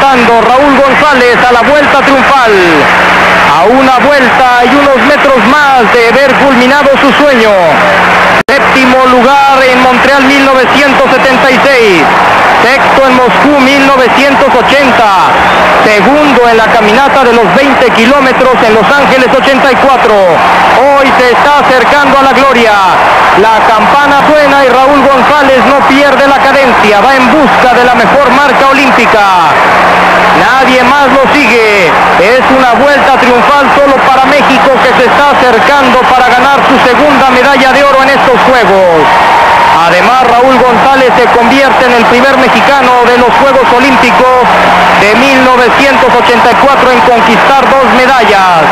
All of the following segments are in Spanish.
apuntando Raúl González a la vuelta triunfal. A una vuelta y unos metros más de haber culminado su sueño. Séptimo lugar en Montreal 1976. Sexto en Moscú 1980. Segundo en la caminata de los 20 kilómetros en Los Ángeles 84. Hoy se está acercando a la gloria. La campana suena y Raúl González no pierde la cadencia. Va en busca de la mejor marca olímpica. Nadie más lo sigue. Es una vuelta triunfal solo para México que se está acercando para ganar su segunda medalla de oro en estos Juegos. Además, Raúl González se convierte en el primer mexicano de los Juegos Olímpicos de 1984 en conquistar dos medallas.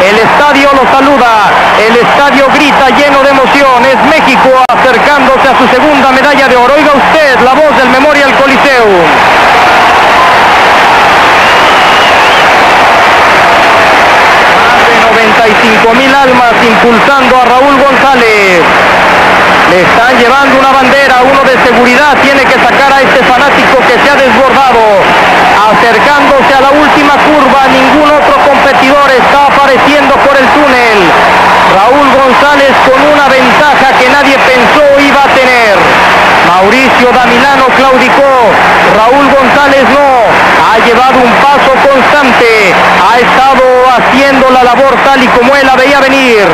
El estadio lo saluda, el estadio grita lleno de emoción. Es México acercándose a su segunda medalla de oro. Oiga usted la voz del Memorial Coliseum. Más de 95 mil almas impulsando a Raúl González. Le están llevando una bandera, uno de seguridad tiene que sacar a este fanático que se ha desbordado. Acercándose a la última curva, ningún otro competidor está apareciendo por el túnel. Raúl González con una ventaja que nadie pensó iba a tener. Mauricio Damilano claudicó, Raúl González no, llevado un paso constante, ha estado haciendo la labor tal y como él la veía venir.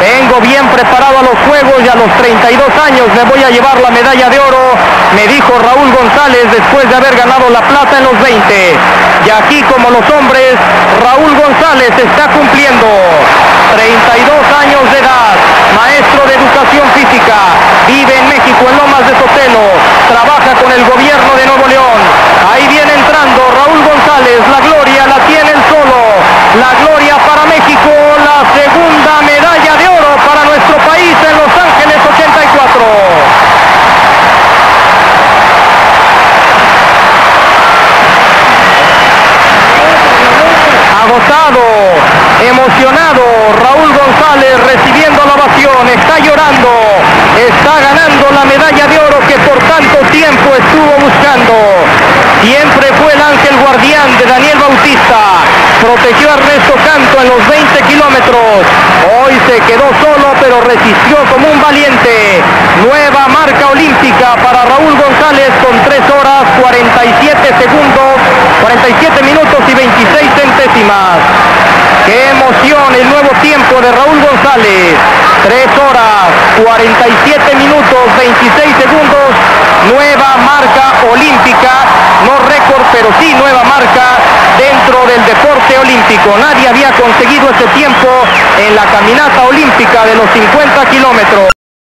Vengo bien preparado a los Juegos y a los 32 años me voy a llevar la medalla de oro, me dijo Raúl González después de haber ganado la plata en los 20. Y aquí como los hombres, Raúl González está cumpliendo 32 años de edad, maestro de educación física, vive en México en Lomas de Sotelo, trabaja con el gobierno de Nuevo León. Ahí viene entrando Raúl González, la gloria la tiene el solo, la gloria para México, la segunda medalla de oro para nuestro país en Los Ángeles 84. Emocionado, Raúl González recibiendo la ovación, está llorando, está ganando la medalla de oro que por tanto tiempo estuvo buscando. Siempre fue el ángel guardián de Daniel Bautista, protegió a Ernesto Canto en los 20 kilómetros, hoy se quedó solo pero resistió como un valiente. Nueva marca olímpica para Raúl González con 3 horas 47 segundos, 47 minutos y 26 centésimas. ¡Qué emoción el nuevo tiempo de Raúl González! 3 horas 47 minutos 26 segundos, nueva marca olímpica, no récord, pero sí nueva marca dentro del deporte olímpico. Nadie había conseguido ese tiempo en la caminata olímpica de los 50 kilómetros.